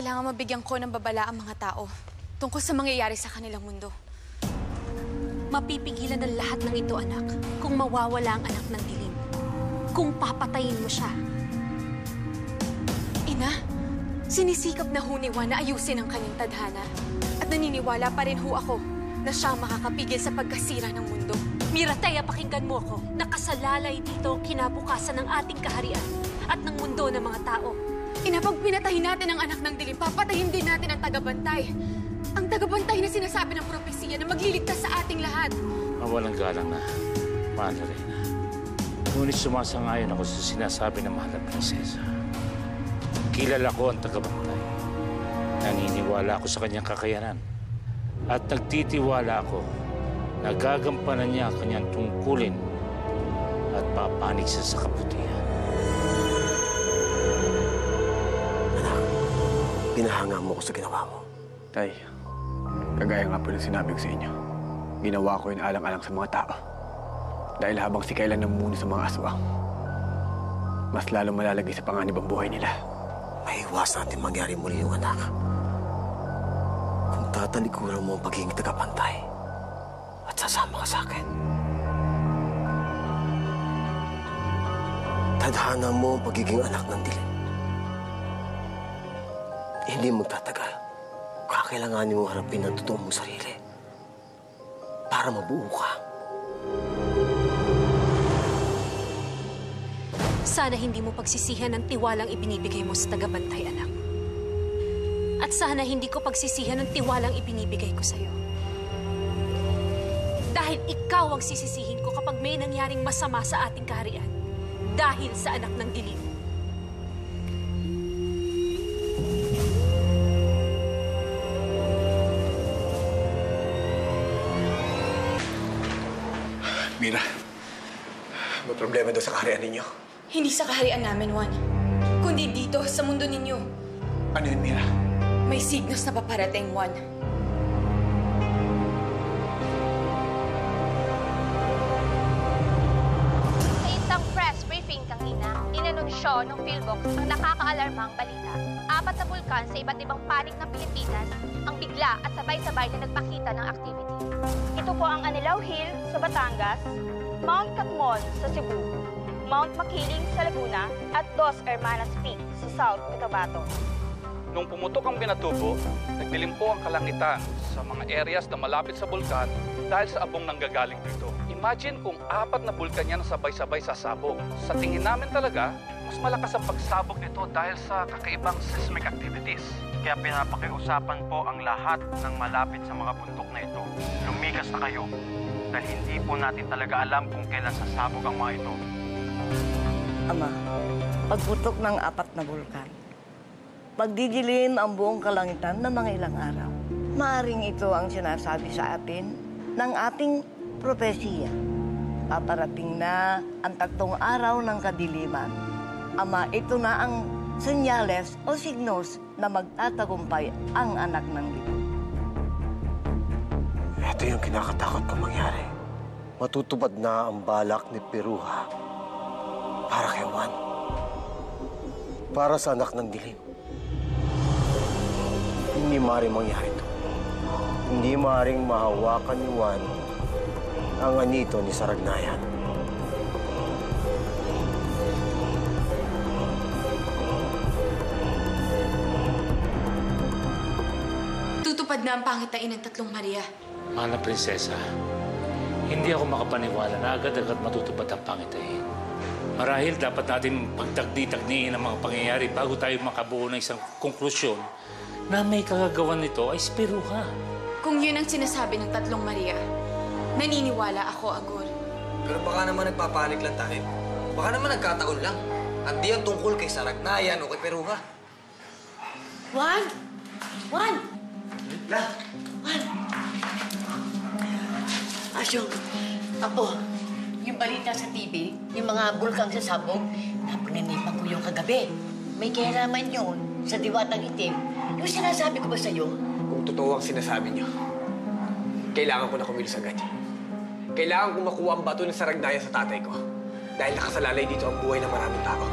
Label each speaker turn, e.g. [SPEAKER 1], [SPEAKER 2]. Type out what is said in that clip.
[SPEAKER 1] Kailangan mabigyan ko ng babala ang mga tao tungkol sa mangyayari sa kanilang mundo.
[SPEAKER 2] Mapipigilan ng lahat ng ito, anak, kung mawawala ang anak ng dilim. Kung papatayin mo siya.
[SPEAKER 1] Ina, sinisikap na ho ni Juan na ayusin ang kanyang tadhana. At naniniwala pa rin ho ako na siya ang makakapigil sa pagkasira ng mundo.
[SPEAKER 2] Mirateya, pakinggan mo ako. Nakasalalay dito ang kinabukasan ng ating kaharian at ng mundo ng mga tao.
[SPEAKER 1] Ina, natin ang anak ng dilim, papatayin din natin ang tagabantay. Ang tagabantay na sinasabi ng propesiya na magliligtas sa ating lahat.
[SPEAKER 3] Mawalang galang na, mahal na Reyna. Ngunit sumasangayon ako sa sinasabi ng mahal prinsesa. Kilala ko ang tagabantay. Naniniwala ako sa kanyang kakayanan. At nagtitiwala ako na gagampanan niya ang kanyang tungkulin at papanig sa kabutihan.
[SPEAKER 4] Pinahanga mo ko sa ginawa mo.
[SPEAKER 5] Tay, kagaya nga po ng sinabi ko sa inyo, ginawa ko yun alang-alang sa mga tao. Dahil habang si Kailan namumuno sa mga aswang, mas lalo malalagay sa panganib ang buhay nila.
[SPEAKER 4] Maiwas natin mangyari muli yung anak. Kung tatalikuran mo ang pagiging tagapantay at sasama ka sa akin. Tadhana mo ang pagiging anak ng dilim. Hindi magtatagal. Kakailanganin mong harapin ang totoo mong sarili para mabuo ka.
[SPEAKER 2] Sana hindi mo pagsisihan ang tiwalang ibinibigay mo sa tagabantay, anak. At sana hindi ko pagsisihan ang tiwalang ibinibigay ko sa'yo. Dahil ikaw ang sisisihin ko kapag may nangyaring masama sa ating kaharian. Dahil sa anak ng dilim.
[SPEAKER 5] Mira, may problema daw sa kaharian ninyo.
[SPEAKER 1] Hindi sa kaharian namin, Juan. Kundi dito, sa mundo ninyo.
[SPEAKER 5] Ano yun, Mira?
[SPEAKER 1] May signos na paparating, Juan.
[SPEAKER 6] Kanina, inanunsyo ng Philbox ang nakakaalarmang balita. Apat na bulkan sa iba't ibang panig ng Pilipinas ang bigla at sabay-sabay na nagpakita ng activity. Ito po ang Anilaw Hill sa Batangas, Mount Catmon sa Cebu, Mount Makiling sa Laguna at Dos Hermanas Peak sa South Cotabato.
[SPEAKER 7] Nung pumutok ang Pinatubo, nagdilim po ang kalangitan sa mga areas na malapit sa bulkan dahil sa abong nanggagaling dito. Imagine kung apat na bulkan yan sabay-sabay sasabog. Sa tingin namin talaga, mas malakas ang pagsabog nito dahil sa kakaibang seismic activities.
[SPEAKER 8] Kaya pinapakiusapan po ang lahat ng malapit sa mga bundok na ito. Lumikas na kayo dahil hindi po natin talaga alam kung kailan sasabog ang mga ito.
[SPEAKER 9] Ama, pagputok ng apat na bulkan, magdidilim ang buong kalangitan ng mga ilang araw. Maaring ito ang sinasabi sa atin ng ating propesiya. Paparating na ang tatlong araw ng kadiliman. Ama, ito na ang senyales o signos na magtatagumpay ang anak ng Diyos.
[SPEAKER 4] Ito yung kinakatakot kong mangyari. Matutupad na ang balak ni Peruha para kay Juan. Para sa anak ng dilim. Hindi maaaring mangyari ito. Hindi maaaring mahawakan ni Juan ang anito ni Saragnayan.
[SPEAKER 1] Tutupad na ang pangitain ng tatlong Maria.
[SPEAKER 3] Mahal na prinsesa, hindi ako makapaniwala na agad-agad matutupad ang pangitain. Marahil dapat natin pagtagdi-tagniin ang mga pangyayari bago tayo makabuo ng isang konklusyon na may kagagawan nito ay spiruha.
[SPEAKER 1] Kung yun ang sinasabi ng tatlong Maria, naniniwala ako, Agor.
[SPEAKER 10] Pero baka naman nagpapanik lang tayo. Baka naman nagkataon lang. At di yan tungkol kay Saragnayan o kay Peruga.
[SPEAKER 11] Juan! Juan!
[SPEAKER 10] La,
[SPEAKER 11] Asyong, ako, yung balita sa TV, yung mga bulkang sasabog, napanganipan ko yung kagabi. May kailaman yun sa diwatang itim. Yung sinasabi ko ba sa'yo?
[SPEAKER 5] Kung totoo ang sinasabi niyo, kailangan ko na kumilos agad. Kailangan ko makuha ang bato ng Saragnayan sa tatay ko. Dahil nakasalalay dito ang buhay ng maraming tao.